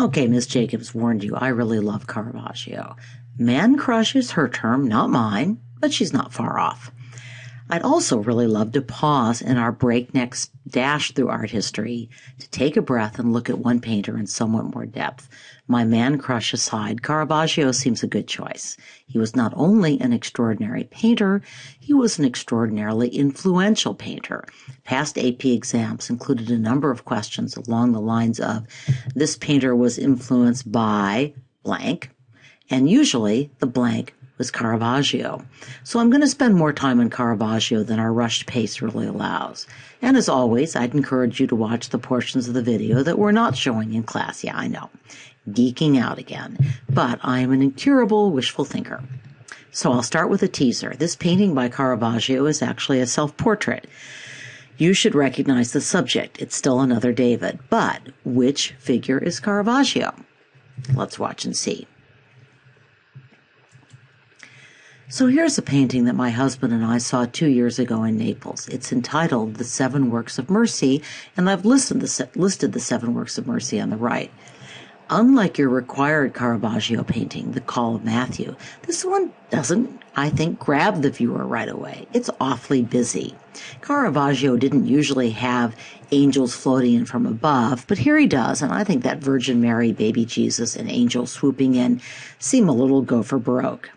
Okay, Miss Jacobs warned you. I really love Caravaggio. Man crush is her term, not mine, but she's not far off. I'd also really love to pause in our breakneck dash through art history to take a breath and look at one painter in somewhat more depth. My man crush aside, Caravaggio seems a good choice. He was not only an extraordinary painter, he was an extraordinarily influential painter. Past AP exams included a number of questions along the lines of, this painter was influenced by blank, and usually the blank was Caravaggio. So I'm going to spend more time on Caravaggio than our rushed pace really allows. And as always, I'd encourage you to watch the portions of the video that we're not showing in class. Yeah, I know. Geeking out again. But I am an incurable wishful thinker. So I'll start with a teaser. This painting by Caravaggio is actually a self-portrait. You should recognize the subject. It's still another David. But which figure is Caravaggio? Let's watch and see. So here's a painting that my husband and I saw two years ago in Naples. It's entitled The Seven Works of Mercy, and I've listed the, listed the Seven Works of Mercy on the right. Unlike your required Caravaggio painting, The Call of Matthew, this one doesn't, I think, grab the viewer right away. It's awfully busy. Caravaggio didn't usually have angels floating in from above, but here he does, and I think that Virgin Mary, baby Jesus, and angel swooping in seem a little go for broke.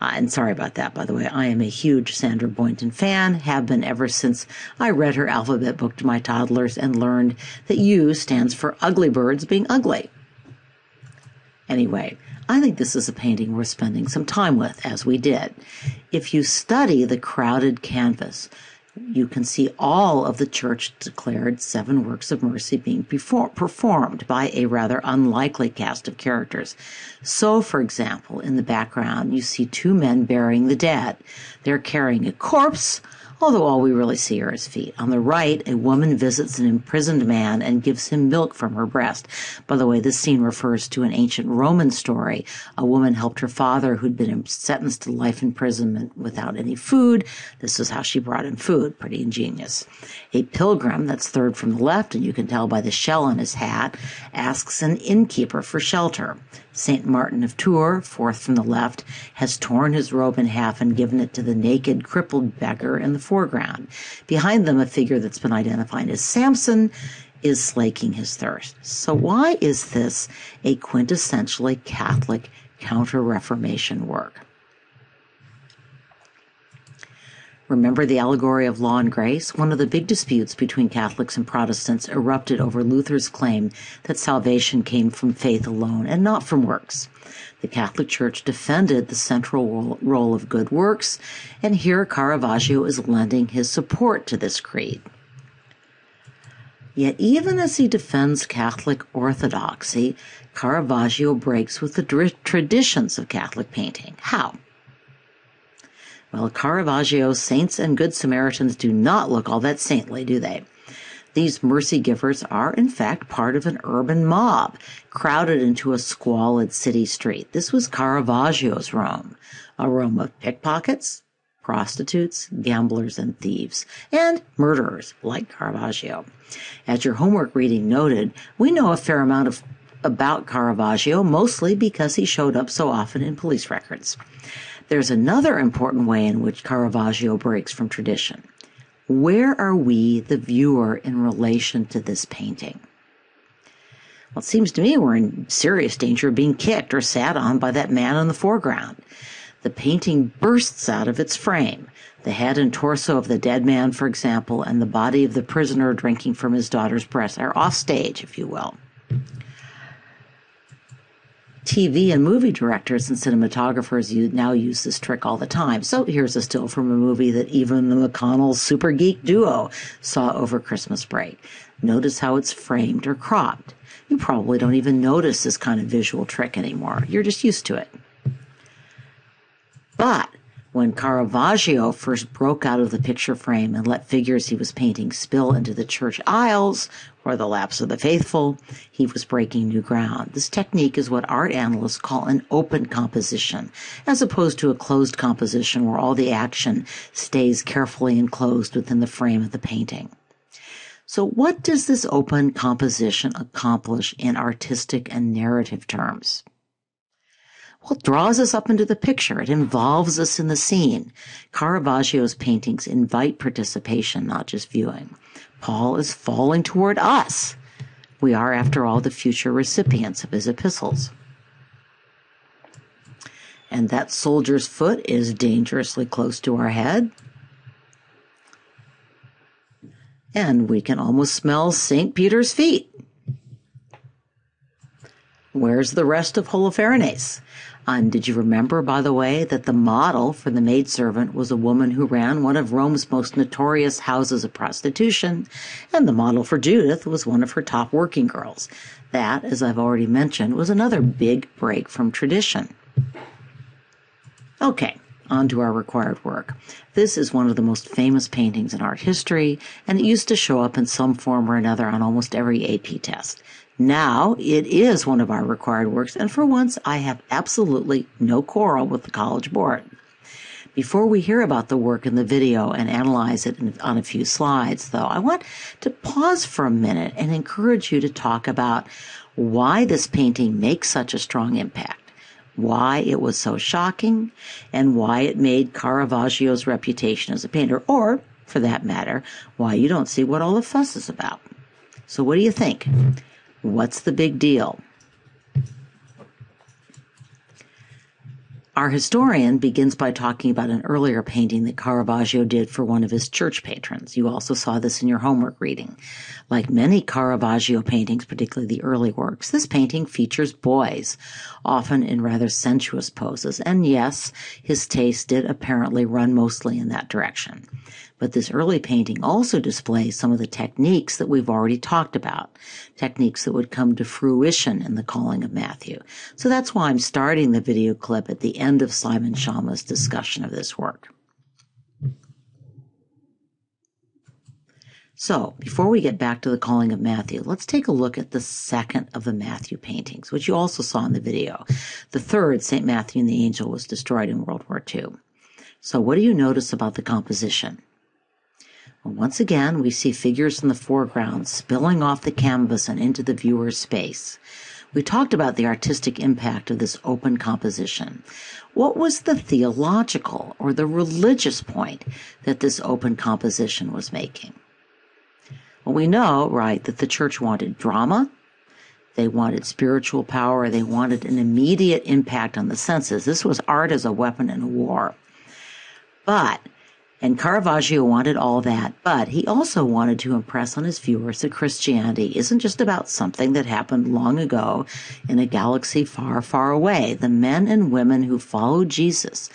Uh, and sorry about that, by the way. I am a huge Sandra Boynton fan, have been ever since I read her alphabet book to my toddlers and learned that U stands for ugly birds being ugly. Anyway, I think this is a painting worth spending some time with, as we did. If you study the crowded canvas, you can see all of the church declared seven works of mercy being performed by a rather unlikely cast of characters. So, for example, in the background, you see two men burying the dead. They're carrying a corpse although all we really see are his feet. On the right, a woman visits an imprisoned man and gives him milk from her breast. By the way, this scene refers to an ancient Roman story. A woman helped her father, who'd been sentenced to life imprisonment without any food. This is how she brought him food. Pretty ingenious. A pilgrim, that's third from the left, and you can tell by the shell on his hat, asks an innkeeper for shelter. St. Martin of Tours, fourth from the left, has torn his robe in half and given it to the naked, crippled beggar in the foreground. Behind them, a figure that's been identified as Samson is slaking his thirst. So why is this a quintessentially Catholic counter-reformation work? Remember the allegory of law and grace? One of the big disputes between Catholics and Protestants erupted over Luther's claim that salvation came from faith alone and not from works. The Catholic Church defended the central role of good works, and here Caravaggio is lending his support to this creed. Yet even as he defends Catholic orthodoxy, Caravaggio breaks with the traditions of Catholic painting. How? Well, Caravaggio's saints and good Samaritans do not look all that saintly, do they? These mercy givers are, in fact, part of an urban mob, crowded into a squalid city street. This was Caravaggio's Rome, a Rome of pickpockets, prostitutes, gamblers, and thieves, and murderers like Caravaggio. As your homework reading noted, we know a fair amount of about Caravaggio, mostly because he showed up so often in police records. There's another important way in which Caravaggio breaks from tradition. Where are we, the viewer, in relation to this painting? Well, it seems to me we're in serious danger of being kicked or sat on by that man in the foreground. The painting bursts out of its frame. The head and torso of the dead man, for example, and the body of the prisoner drinking from his daughter's breast are off stage, if you will. TV and movie directors and cinematographers you now use this trick all the time. So here's a still from a movie that even the McConnell super geek duo saw over Christmas break. Notice how it's framed or cropped. You probably don't even notice this kind of visual trick anymore. You're just used to it. But when Caravaggio first broke out of the picture frame and let figures he was painting spill into the church aisles or the laps of the faithful, he was breaking new ground. This technique is what art analysts call an open composition, as opposed to a closed composition where all the action stays carefully enclosed within the frame of the painting. So, what does this open composition accomplish in artistic and narrative terms? Well, draws us up into the picture. It involves us in the scene. Caravaggio's paintings invite participation, not just viewing. Paul is falling toward us. We are, after all, the future recipients of his epistles. And that soldier's foot is dangerously close to our head. And we can almost smell St. Peter's feet. Where's the rest of Holofernes? Uh, and did you remember, by the way, that the model for the maidservant was a woman who ran one of Rome's most notorious houses of prostitution, and the model for Judith was one of her top working girls. That, as I've already mentioned, was another big break from tradition. Okay, on to our required work. This is one of the most famous paintings in art history, and it used to show up in some form or another on almost every AP test. Now it is one of our required works, and for once I have absolutely no quarrel with the College Board. Before we hear about the work in the video and analyze it on a few slides, though, I want to pause for a minute and encourage you to talk about why this painting makes such a strong impact, why it was so shocking, and why it made Caravaggio's reputation as a painter, or, for that matter, why you don't see what all the fuss is about. So, what do you think? What's the big deal? Our historian begins by talking about an earlier painting that Caravaggio did for one of his church patrons. You also saw this in your homework reading. Like many Caravaggio paintings, particularly the early works, this painting features boys, often in rather sensuous poses. And yes, his taste did apparently run mostly in that direction. But this early painting also displays some of the techniques that we've already talked about, techniques that would come to fruition in the calling of Matthew. So that's why I'm starting the video clip at the end of Simon Schama's discussion of this work. So, before we get back to the calling of Matthew, let's take a look at the second of the Matthew paintings, which you also saw in the video. The third, St. Matthew and the Angel, was destroyed in World War II. So, what do you notice about the composition? Once again, we see figures in the foreground spilling off the canvas and into the viewer's space. We talked about the artistic impact of this open composition. What was the theological or the religious point that this open composition was making? Well, we know, right, that the church wanted drama, they wanted spiritual power, they wanted an immediate impact on the senses. This was art as a weapon in war. But and Caravaggio wanted all that, but he also wanted to impress on his viewers that Christianity isn't just about something that happened long ago in a galaxy far, far away. The men and women who followed Jesus,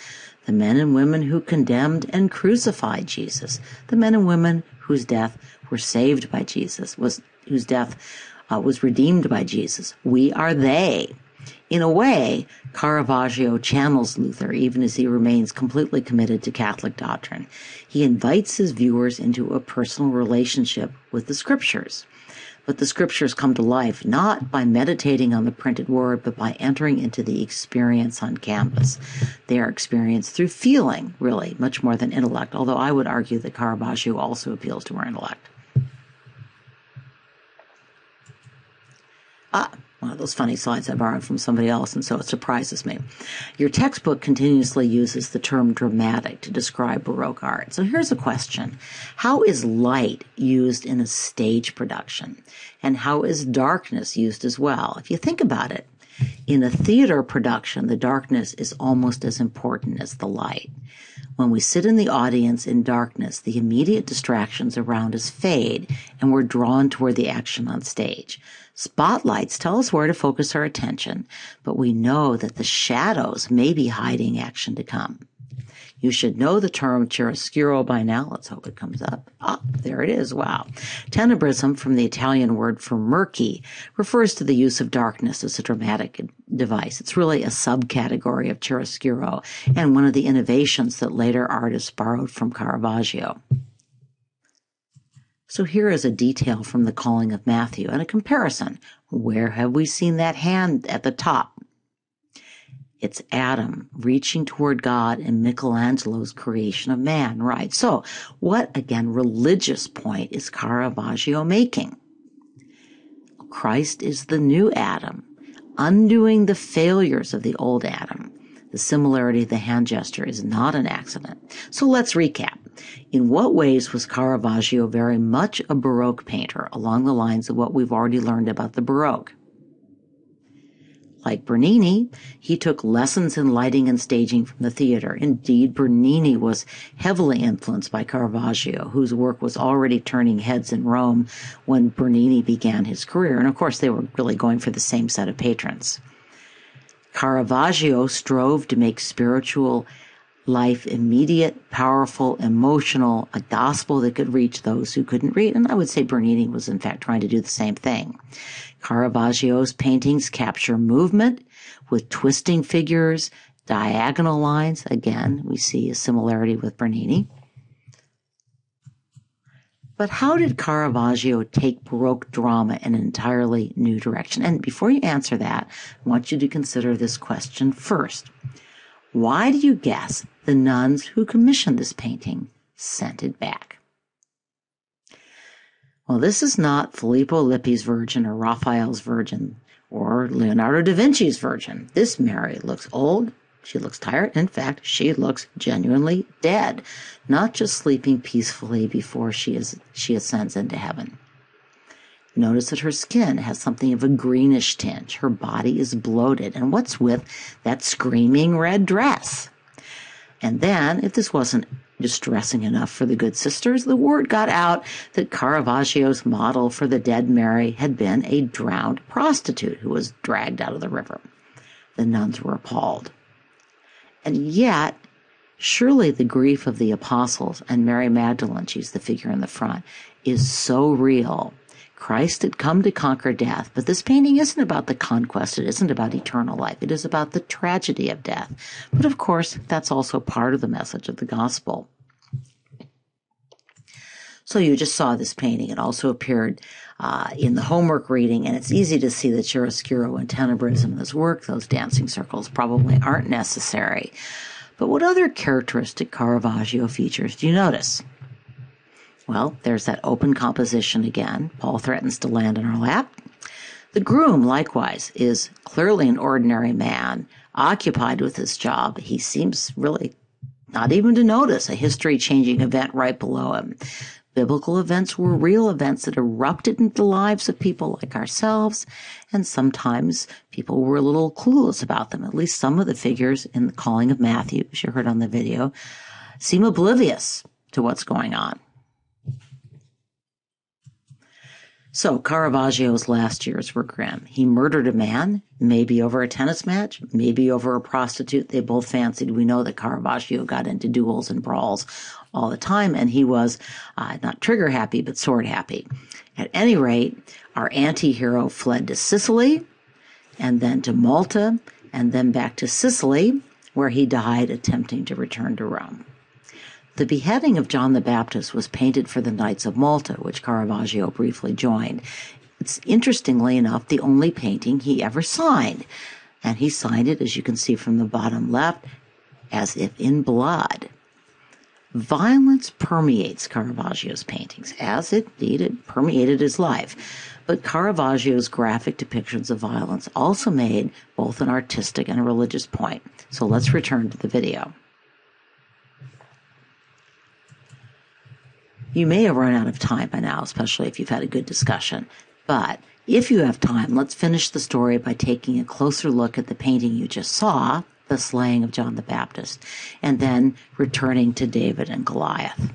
the men and women who condemned and crucified Jesus, the men and women whose death were saved by Jesus, was whose death uh, was redeemed by Jesus. We are they. In a way, Caravaggio channels Luther even as he remains completely committed to Catholic doctrine. He invites his viewers into a personal relationship with the scriptures. But the scriptures come to life not by meditating on the printed word, but by entering into the experience on canvas. They are experienced through feeling, really, much more than intellect, although I would argue that Caravaggio also appeals to our intellect. Ah, one of those funny slides I borrowed from somebody else, and so it surprises me. Your textbook continuously uses the term dramatic to describe Baroque art. So here's a question How is light used in a stage production? And how is darkness used as well? If you think about it, in a theater production, the darkness is almost as important as the light. When we sit in the audience in darkness, the immediate distractions around us fade and we're drawn toward the action on stage. Spotlights tell us where to focus our attention, but we know that the shadows may be hiding action to come. You should know the term chiaroscuro by now. Let's hope it comes up. Ah, there it is. Wow. Tenebrism, from the Italian word for murky, refers to the use of darkness as a dramatic device. It's really a subcategory of chiaroscuro and one of the innovations that later artists borrowed from Caravaggio. So here is a detail from the calling of Matthew and a comparison. Where have we seen that hand at the top? It's Adam reaching toward God in Michelangelo's creation of man, right? So, what again religious point is Caravaggio making? Christ is the new Adam, undoing the failures of the old Adam. The similarity of the hand gesture is not an accident. So let's recap. In what ways was Caravaggio very much a Baroque painter along the lines of what we've already learned about the Baroque? Like Bernini, he took lessons in lighting and staging from the theater. Indeed, Bernini was heavily influenced by Caravaggio, whose work was already turning heads in Rome when Bernini began his career. And of course, they were really going for the same set of patrons. Caravaggio strove to make spiritual life immediate, powerful, emotional, a gospel that could reach those who couldn't read. And I would say Bernini was in fact trying to do the same thing. Caravaggio's paintings capture movement with twisting figures, diagonal lines. Again, we see a similarity with Bernini. But how did Caravaggio take Baroque drama in an entirely new direction? And before you answer that, I want you to consider this question first. Why do you guess the nuns who commissioned this painting sent it back? Well, this is not Filippo Lippi's Virgin or Raphael's Virgin or Leonardo da Vinci's Virgin. This Mary looks old, she looks tired. In fact, she looks genuinely dead, not just sleeping peacefully before she is she ascends into heaven. Notice that her skin has something of a greenish tinge. Her body is bloated. And what's with that screaming red dress? And then, if this wasn't distressing enough for the good sisters, the word got out that Caravaggio's model for the dead Mary had been a drowned prostitute who was dragged out of the river. The nuns were appalled. And yet, surely the grief of the apostles and Mary Magdalene, she's the figure in the front, is so real. Christ had come to conquer death, but this painting isn't about the conquest. It isn't about eternal life. It is about the tragedy of death. But of course, that's also part of the message of the gospel. So you just saw this painting. It also appeared uh, in the homework reading, and it's easy to see the chiaroscuro and tenebrism in this work. Those dancing circles probably aren't necessary. But what other characteristic Caravaggio features do you notice? Well, there's that open composition again. Paul threatens to land in our lap. The groom, likewise, is clearly an ordinary man, occupied with his job. He seems really not even to notice a history changing event right below him. Biblical events were real events that erupted into the lives of people like ourselves, and sometimes people were a little clueless about them. At least some of the figures in the calling of Matthew, as you heard on the video, seem oblivious to what's going on. So Caravaggio's last years were grim. He murdered a man, maybe over a tennis match, maybe over a prostitute they both fancied. We know that Caravaggio got into duels and brawls all the time, and he was uh, not trigger happy, but sword happy. At any rate, our anti-hero fled to Sicily, and then to Malta, and then back to Sicily, where he died attempting to return to Rome. The beheading of John the Baptist was painted for the Knights of Malta, which Caravaggio briefly joined. It's interestingly enough the only painting he ever signed. And he signed it, as you can see from the bottom left, as if in blood. Violence permeates Caravaggio's paintings, as it did it permeated his life. But Caravaggio's graphic depictions of violence also made both an artistic and a religious point. So let's return to the video. You may have run out of time by now, especially if you've had a good discussion. But if you have time, let's finish the story by taking a closer look at the painting you just saw, the slaying of John the Baptist, and then returning to David and Goliath.